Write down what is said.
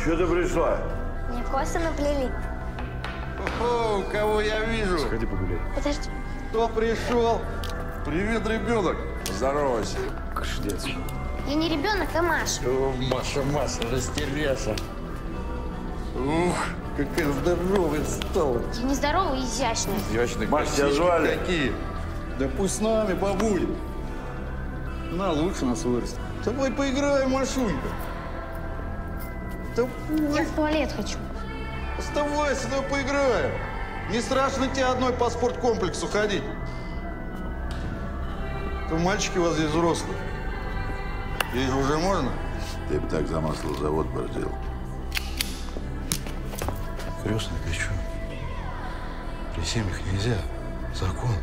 Что ты пришла? Мне косы наплели. О, кого я вижу? Сходи погуляй. Подожди. Кто пришел? Привет, ребенок. Здоровайся. Кшдец. Я не ребенок, а Маша. О, Маша, Маша, растеряса. Ух, какая здоровая стала. Я нездоровая и изящная. Изящные Маш, тебя звали? Какие? Да пусть с нами побудет. На, лучше нас вырастет. Давай поиграем, Машунька. Я Давай, в туалет хочу. оставайся, давай поиграем. Не страшно тебе одной по спорткомплексу ходить. То мальчики у вас здесь взрослые. Здесь уже можно? Ты бы так за масло завод борзел. Крестный ты что? При семьях нельзя. Закон.